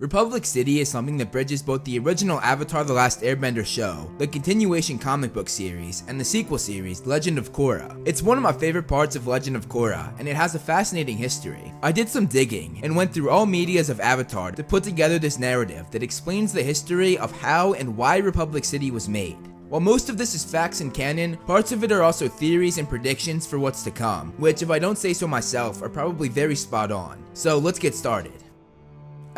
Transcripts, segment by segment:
Republic City is something that bridges both the original Avatar The Last Airbender show, the continuation comic book series, and the sequel series, Legend of Korra. It's one of my favorite parts of Legend of Korra, and it has a fascinating history. I did some digging, and went through all medias of Avatar to put together this narrative that explains the history of how and why Republic City was made. While most of this is facts and canon, parts of it are also theories and predictions for what's to come, which if I don't say so myself are probably very spot on. So let's get started.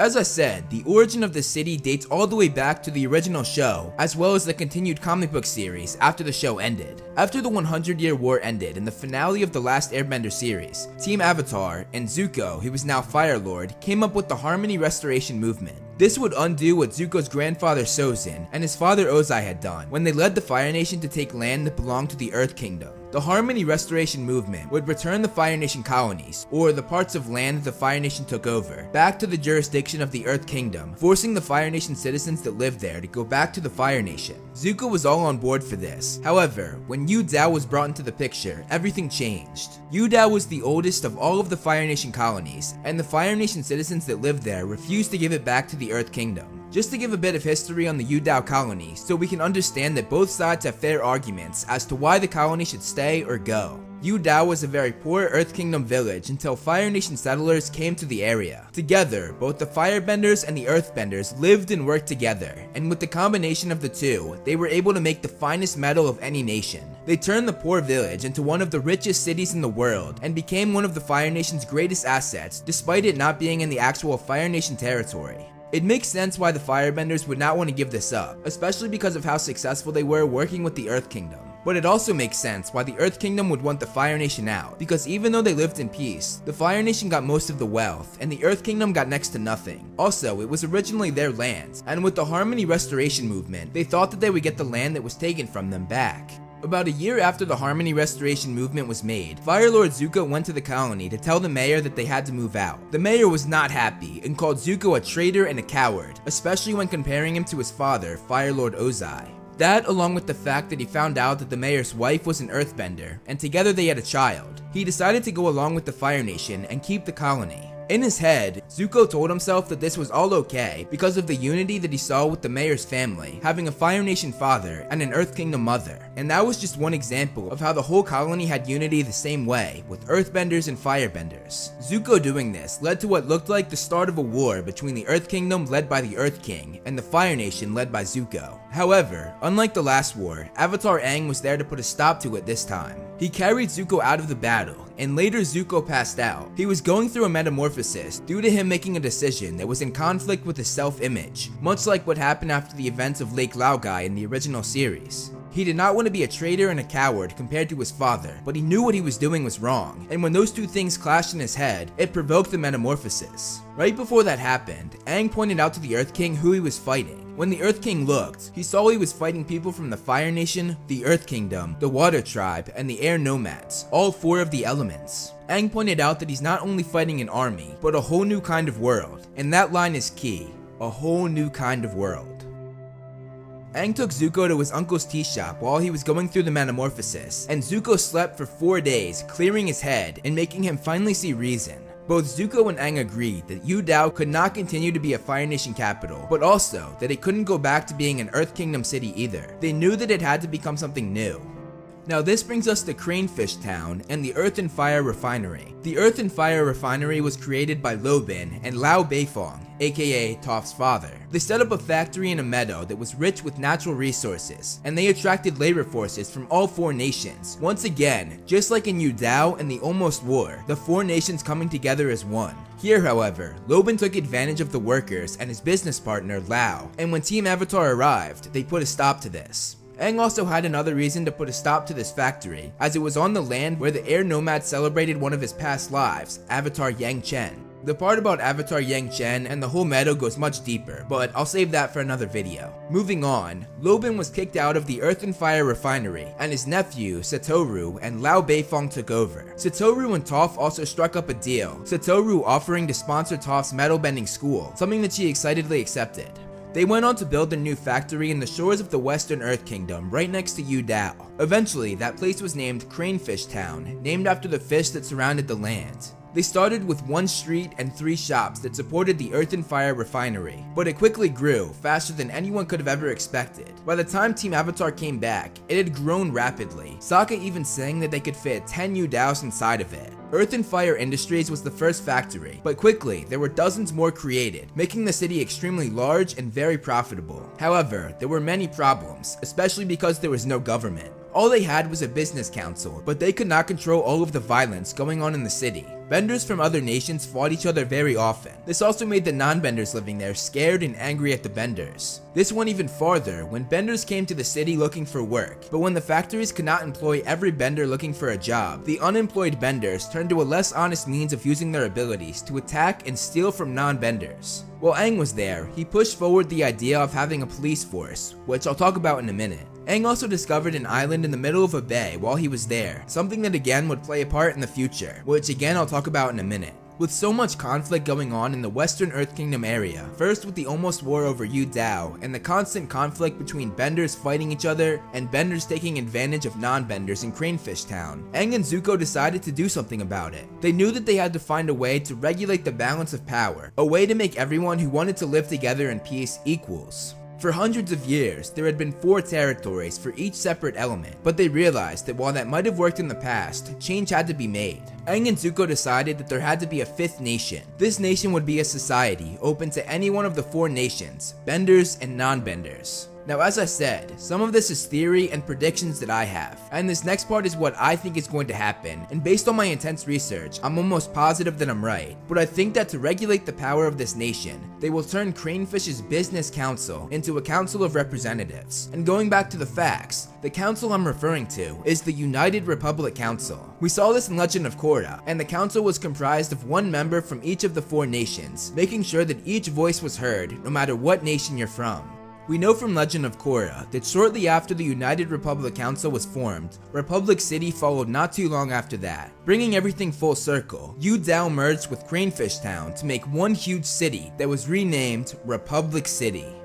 As I said, the origin of the city dates all the way back to the original show, as well as the continued comic book series after the show ended. After the 100 year war ended in the finale of the last Airbender series, Team Avatar and Zuko, who was now Fire Lord, came up with the Harmony Restoration movement. This would undo what Zuko's grandfather Sozin and his father Ozai had done when they led the Fire Nation to take land that belonged to the Earth Kingdom. The Harmony Restoration Movement would return the Fire Nation colonies, or the parts of land that the Fire Nation took over, back to the jurisdiction of the Earth Kingdom, forcing the Fire Nation citizens that lived there to go back to the Fire Nation. Zuko was all on board for this. However, when Yu Dao was brought into the picture, everything changed. Yu Dao was the oldest of all of the Fire Nation colonies, and the Fire Nation citizens that lived there refused to give it back to the Earth Kingdom. Just to give a bit of history on the Yu Dao colony, so we can understand that both sides have fair arguments as to why the colony should stay or go. Yu Dao was a very poor Earth Kingdom village until Fire Nation settlers came to the area. Together, both the Firebenders and the Earthbenders lived and worked together, and with the combination of the two, they were able to make the finest metal of any nation. They turned the poor village into one of the richest cities in the world, and became one of the Fire Nation's greatest assets, despite it not being in the actual Fire Nation territory. It makes sense why the Firebenders would not want to give this up, especially because of how successful they were working with the Earth Kingdom. But it also makes sense why the Earth Kingdom would want the Fire Nation out, because even though they lived in peace, the Fire Nation got most of the wealth, and the Earth Kingdom got next to nothing. Also, it was originally their land, and with the Harmony Restoration movement, they thought that they would get the land that was taken from them back. About a year after the Harmony Restoration movement was made, Fire Lord Zuko went to the colony to tell the mayor that they had to move out. The mayor was not happy and called Zuko a traitor and a coward, especially when comparing him to his father, Fire Lord Ozai. That, along with the fact that he found out that the mayor's wife was an earthbender, and together they had a child, he decided to go along with the Fire Nation and keep the colony. In his head, Zuko told himself that this was all okay because of the unity that he saw with the mayor's family, having a Fire Nation father and an Earth Kingdom mother. And that was just one example of how the whole colony had unity the same way, with Earthbenders and Firebenders. Zuko doing this led to what looked like the start of a war between the Earth Kingdom led by the Earth King and the Fire Nation led by Zuko. However, unlike the last war, Avatar Aang was there to put a stop to it this time. He carried Zuko out of the battle, and later Zuko passed out. He was going through a metamorphosis due to him making a decision that was in conflict with his self-image, much like what happened after the events of Lake Laogai in the original series. He did not want to be a traitor and a coward compared to his father, but he knew what he was doing was wrong, and when those two things clashed in his head, it provoked the metamorphosis. Right before that happened, Aang pointed out to the Earth King who he was fighting. When the Earth King looked, he saw he was fighting people from the Fire Nation, the Earth Kingdom, the Water Tribe, and the Air Nomads, all four of the elements. Aang pointed out that he's not only fighting an army, but a whole new kind of world, and that line is key, a whole new kind of world. Aang took Zuko to his uncle's tea shop while he was going through the metamorphosis, and Zuko slept for 4 days, clearing his head and making him finally see reason. Both Zuko and Aang agreed that Yu Dao could not continue to be a Fire Nation capital, but also that it couldn't go back to being an Earth Kingdom city either. They knew that it had to become something new. Now this brings us to Cranefish Town and the Earth and Fire Refinery. The Earth and Fire Refinery was created by Lo Bin and Lao Beifong, aka Toph's father. They set up a factory in a meadow that was rich with natural resources, and they attracted labor forces from all four nations. Once again, just like in Yu Dao and the Almost War, the four nations coming together as one. Here, however, Lo Bin took advantage of the workers and his business partner, Lao, and when Team Avatar arrived, they put a stop to this. Aang also had another reason to put a stop to this factory, as it was on the land where the air nomad celebrated one of his past lives, Avatar Yang Chen. The part about Avatar Yang Chen and the whole meadow goes much deeper, but I'll save that for another video. Moving on, Lo Bin was kicked out of the Earth and Fire refinery, and his nephew, Satoru, and Lao Beifong took over. Satoru and Toph also struck up a deal, Satoru offering to sponsor Toph's metal bending school, something that she excitedly accepted. They went on to build a new factory in the shores of the Western Earth Kingdom, right next to Yu Dao. Eventually, that place was named Cranefish Town, named after the fish that surrounded the land. They started with one street and three shops that supported the Earth and Fire refinery, but it quickly grew faster than anyone could have ever expected. By the time Team Avatar came back, it had grown rapidly, Sokka even saying that they could fit 10 Yudaos inside of it. Earth and Fire Industries was the first factory, but quickly there were dozens more created, making the city extremely large and very profitable. However, there were many problems, especially because there was no government. All they had was a business council, but they could not control all of the violence going on in the city. Benders from other nations fought each other very often. This also made the non-benders living there scared and angry at the benders. This went even farther when benders came to the city looking for work, but when the factories could not employ every bender looking for a job, the unemployed benders turned to a less honest means of using their abilities to attack and steal from non-benders. While Aang was there, he pushed forward the idea of having a police force, which I'll talk about in a minute. Aang also discovered an island in the middle of a bay while he was there, something that again would play a part in the future, which again I'll talk about in a minute. With so much conflict going on in the Western Earth Kingdom area, first with the almost war over Yu Dao, and the constant conflict between Benders fighting each other, and Benders taking advantage of non-Benders in Cranefish Town, Aang and Zuko decided to do something about it. They knew that they had to find a way to regulate the balance of power, a way to make everyone who wanted to live together in peace equals. For hundreds of years, there had been four territories for each separate element, but they realized that while that might have worked in the past, change had to be made. Aang and Zuko decided that there had to be a fifth nation. This nation would be a society open to any one of the four nations, benders and non-benders. Now as I said, some of this is theory and predictions that I have, and this next part is what I think is going to happen, and based on my intense research, I'm almost positive that I'm right, but I think that to regulate the power of this nation, they will turn Cranefish's business council into a council of representatives. And going back to the facts, the council I'm referring to is the United Republic Council. We saw this in Legend of Korra, and the council was comprised of one member from each of the four nations, making sure that each voice was heard, no matter what nation you're from. We know from Legend of Korra that shortly after the United Republic Council was formed, Republic City followed not too long after that. Bringing everything full circle, Yu Dao merged with Cranefish Town to make one huge city that was renamed Republic City.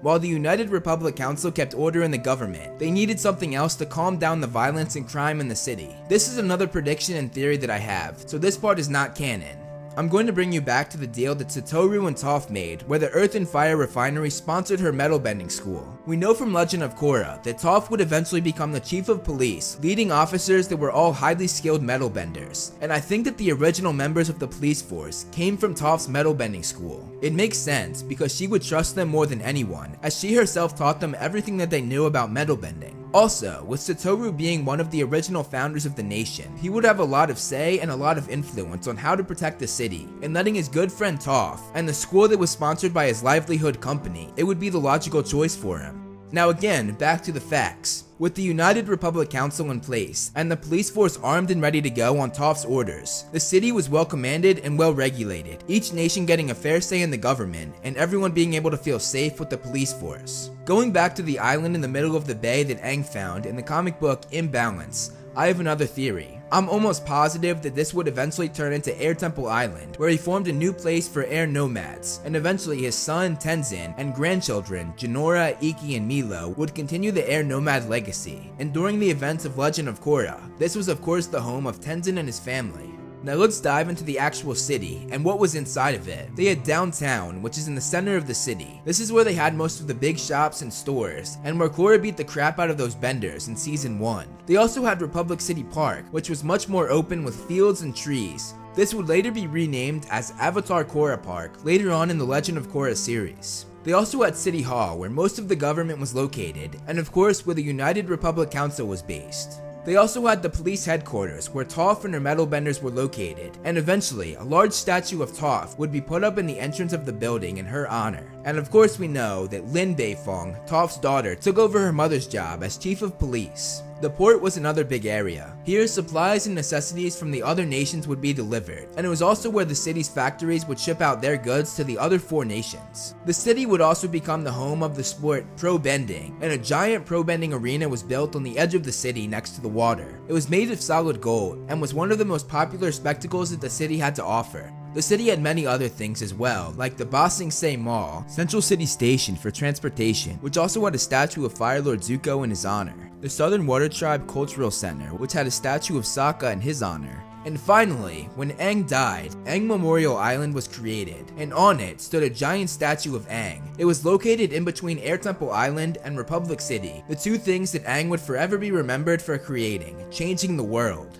While the United Republic Council kept order in the government, they needed something else to calm down the violence and crime in the city. This is another prediction and theory that I have, so this part is not canon. I'm going to bring you back to the deal that Satoru and Toph made, where the Earth and Fire Refinery sponsored her metal bending school. We know from Legend of Korra that Toph would eventually become the chief of police, leading officers that were all highly skilled metal benders. And I think that the original members of the police force came from Toph's metal bending school. It makes sense because she would trust them more than anyone, as she herself taught them everything that they knew about metal bending. Also, with Satoru being one of the original founders of the nation, he would have a lot of say and a lot of influence on how to protect the city, and letting his good friend Toph, and the school that was sponsored by his livelihood company, it would be the logical choice for him. Now again, back to the facts. With the United Republic Council in place, and the police force armed and ready to go on Toph's orders, the city was well commanded and well regulated, each nation getting a fair say in the government, and everyone being able to feel safe with the police force. Going back to the island in the middle of the bay that Aang found in the comic book Imbalance, I have another theory. I'm almost positive that this would eventually turn into Air Temple Island, where he formed a new place for air nomads, and eventually his son Tenzin and grandchildren Jinora, Ikki, and Meelo, would continue the air nomad legacy. And during the events of Legend of Korra, this was of course the home of Tenzin and his family. Now let's dive into the actual city and what was inside of it. They had downtown, which is in the center of the city. This is where they had most of the big shops and stores, and where Korra beat the crap out of those benders in season 1. They also had Republic City Park, which was much more open with fields and trees. This would later be renamed as Avatar Korra Park later on in the Legend of Korra series. They also had City Hall, where most of the government was located, and of course where the United Republic Council was based. They also had the police headquarters where Toph and her metal benders were located, and eventually a large statue of Toph would be put up in the entrance of the building in her honor. And of course we know that Lin Beifong, Toph's daughter, took over her mother's job as chief of police. The port was another big area. Here, supplies and necessities from the other nations would be delivered, and it was also where the city's factories would ship out their goods to the other four nations. The city would also become the home of the sport pro bending, and a giant pro bending arena was built on the edge of the city next to the water. It was made of solid gold, and was one of the most popular spectacles that the city had to offer. The city had many other things as well, like the Ba Sing Se Mall, Central City Station for transportation, which also had a statue of Fire Lord Zuko in his honor, the Southern Water Tribe Cultural Center, which had a statue of Sokka in his honor, And finally, when Aang died, Aang Memorial Island was created, and on it stood a giant statue of Aang. It was located in between Air Temple Island and Republic City, the two things that Aang would forever be remembered for creating, changing the world.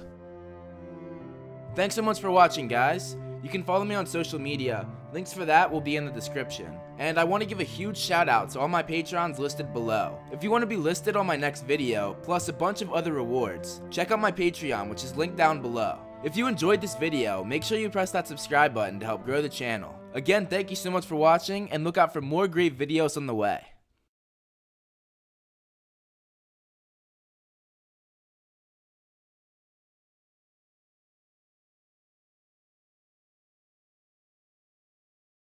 Thanks so much for watching, guys. You can follow me on social media. Links for that will be in the description. And I want to give a huge shout out to all my patrons listed below. If you want to be listed on my next video, plus a bunch of other rewards, check out my Patreon which is linked down below. If you enjoyed this video, make sure you press that subscribe button to help grow the channel. Again, thank you so much for watching, and look out for more great videos on the way.